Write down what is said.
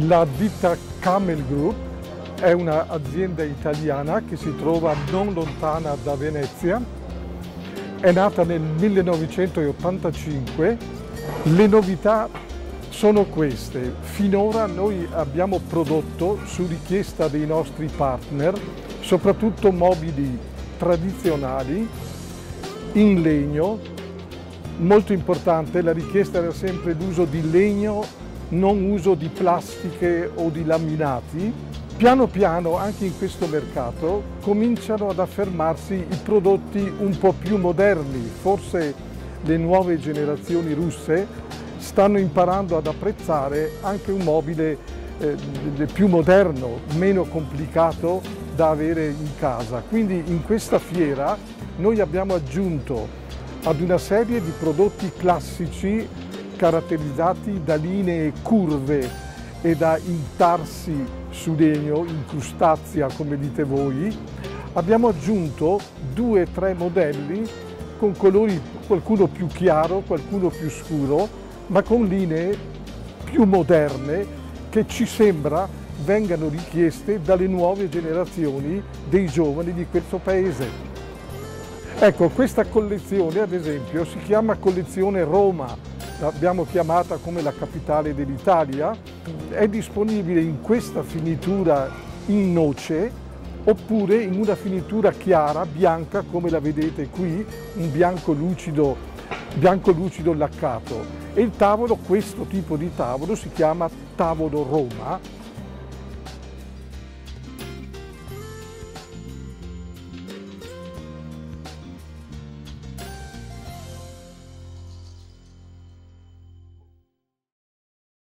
La ditta Camel Group è un'azienda italiana che si trova non lontana da Venezia. È nata nel 1985. Le novità sono queste. Finora noi abbiamo prodotto su richiesta dei nostri partner soprattutto mobili tradizionali in legno. Molto importante, la richiesta era sempre l'uso di legno non uso di plastiche o di laminati, piano piano anche in questo mercato cominciano ad affermarsi i prodotti un po' più moderni, forse le nuove generazioni russe stanno imparando ad apprezzare anche un mobile eh, più moderno, meno complicato da avere in casa. Quindi in questa fiera noi abbiamo aggiunto ad una serie di prodotti classici caratterizzati da linee curve e da intarsi su legno, incrustazia come dite voi, abbiamo aggiunto due o tre modelli con colori qualcuno più chiaro, qualcuno più scuro, ma con linee più moderne che ci sembra vengano richieste dalle nuove generazioni dei giovani di questo paese. Ecco, questa collezione ad esempio si chiama collezione Roma, l'abbiamo chiamata come la capitale dell'Italia, è disponibile in questa finitura in noce oppure in una finitura chiara, bianca, come la vedete qui, un bianco lucido, bianco lucido laccato. E il tavolo, questo tipo di tavolo, si chiama tavolo Roma